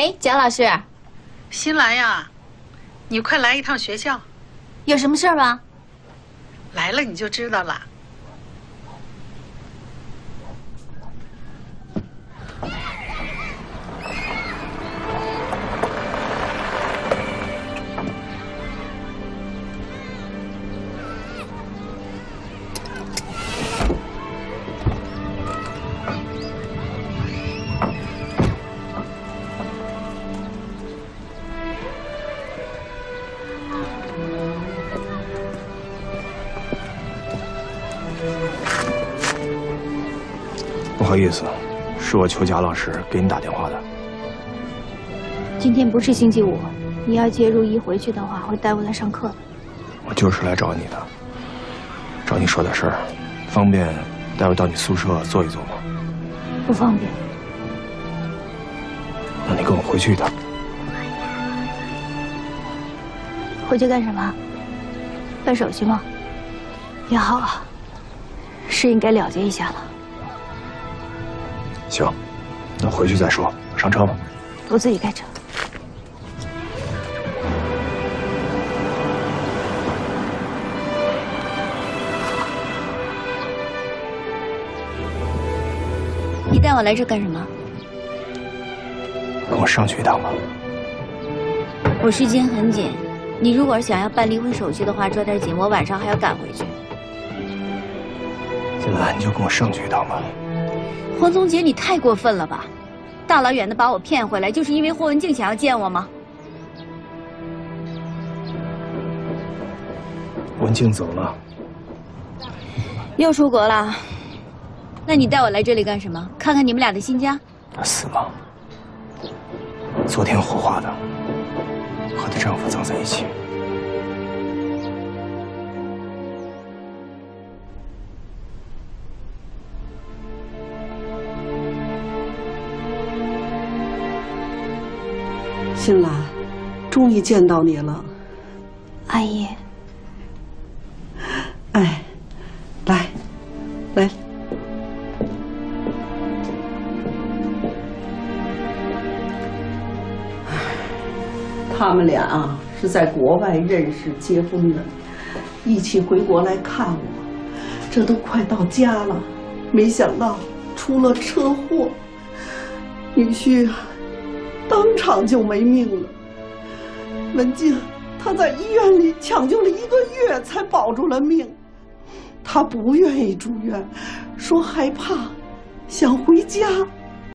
哎，蒋老师，新来呀，你快来一趟学校，有什么事儿吗？来了你就知道了。不好意思，是我求贾老师给你打电话的。今天不是星期五，你要接如一回去的话，会耽误他上课的。我就是来找你的，找你说点事儿，方便待会到你宿舍坐一坐吗？不方便。那你跟我回去一趟。回去干什么？办手续吗？也好啊，是应该了结一下了。行，那回去再说。上车吧。我自己开车。你带我来这干什么？跟我上去一趟吧。我时间很紧，你如果想要办离婚手续的话，抓点紧，我晚上还要赶回去。金兰，你就跟我上去一趟吧。黄宗杰，你太过分了吧！大老远的把我骗回来，就是因为霍文静想要见我吗？文静走了，又出国了。那你带我来这里干什么？看看你们俩的新家？她死了，昨天火化的，和她丈夫葬在一起。新兰，终于见到你了，阿姨。哎，来，来，他们俩啊是在国外认识结婚的，一起回国来看我，这都快到家了，没想到出了车祸，女婿当场就没命了。文静，她在医院里抢救了一个月才保住了命。她不愿意住院，说害怕，想回家。